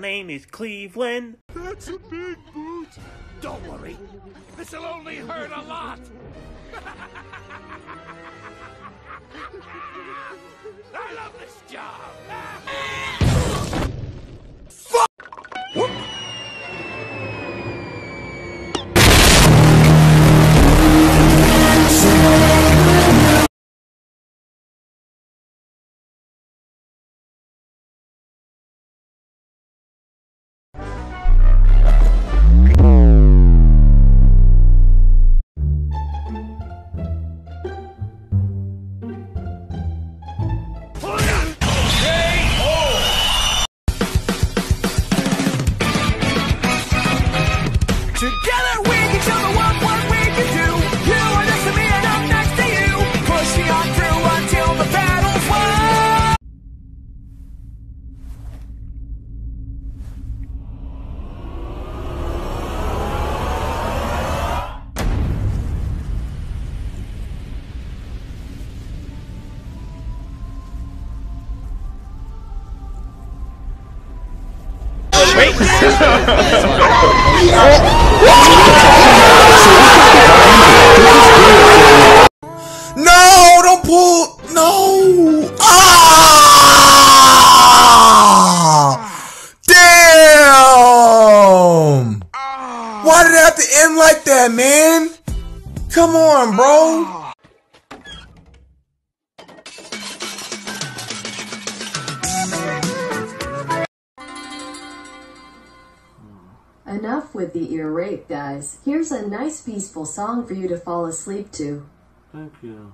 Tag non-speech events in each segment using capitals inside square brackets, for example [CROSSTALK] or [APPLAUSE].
name is Cleveland. That's a big boot. Don't worry. This'll only hurt a lot. [LAUGHS] I love this job. [LAUGHS] [LAUGHS] No, don't pull. No. Ah! Damn. Why did it have to end like that, man? Come on, bro. Enough with the ear rape, guys. Here's a nice peaceful song for you to fall asleep to. Thank you.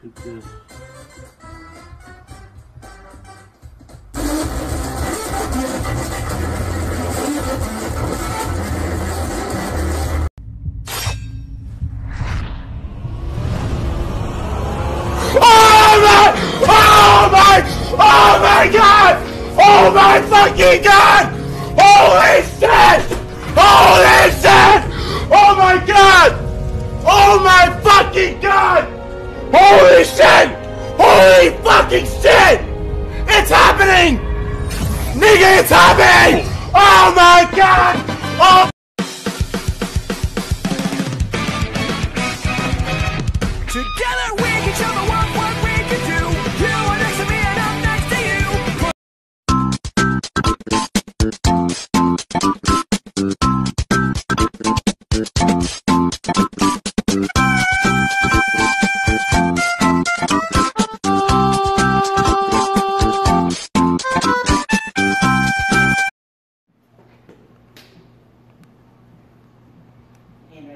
Take this. Oh my! Oh my! Oh my god! Oh my fucking god! Holy shit! Holy shit! Oh my god! Oh my fucking god! Holy shit! Holy fucking shit! It's happening! Nigga, it's happening! Oh my god! Oh Together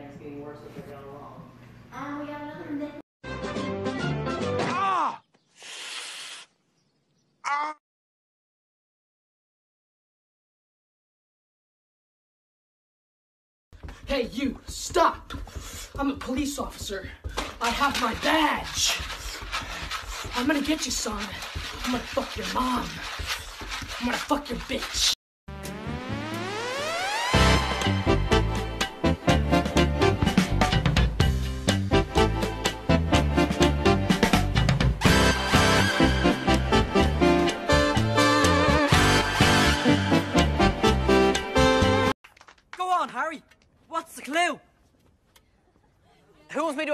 Handwriting's getting worse as we're going along. Ah! Hey, you, stop! I'm a police officer. I have my badge. I'm gonna get you, son. I'm gonna fuck your mom. I'm gonna fuck your bitch.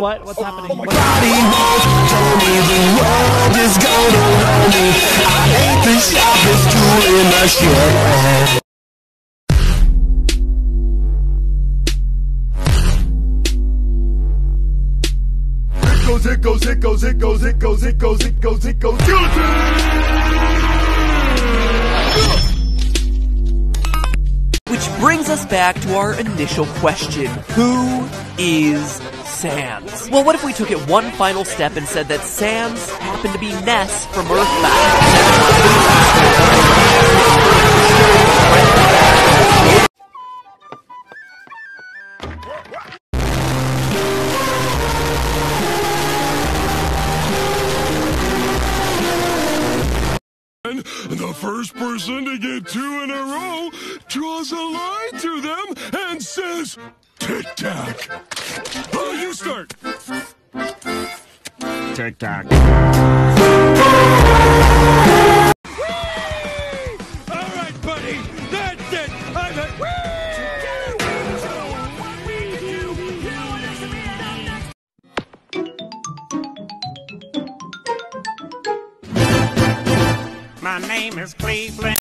What? What's happening? What- Body Which brings us back to our initial question. Who is Sans? Well, what if we took it one final step and said that Sans happened to be Ness from Earthbound? First person to get two in a row draws a line to them and says, Tic Tac. Oh, you start. Tic Tac. Oh. Name is Cleveland.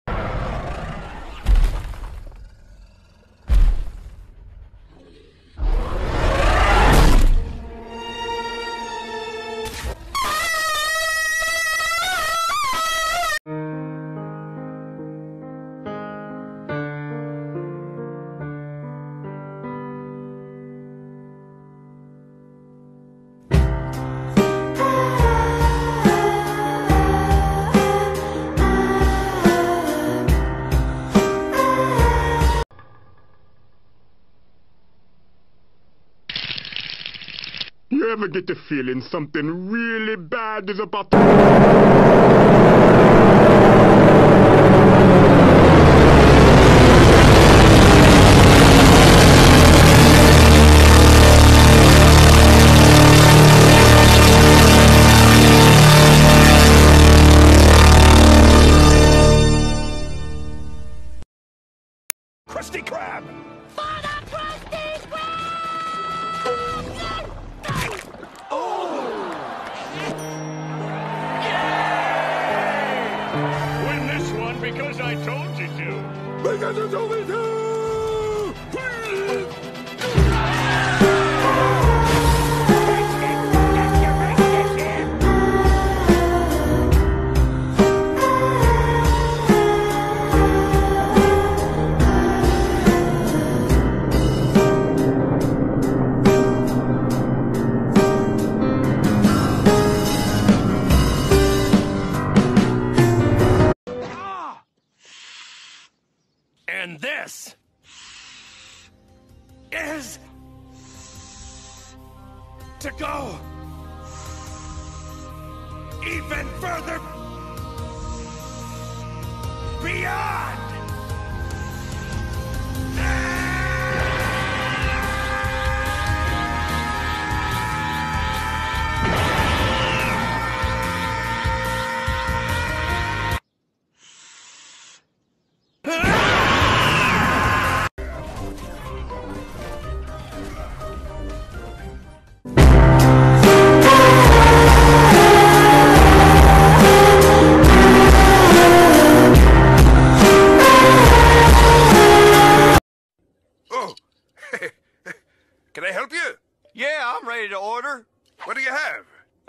You ever get the feeling something really bad is about to... to. Is to go even further beyond.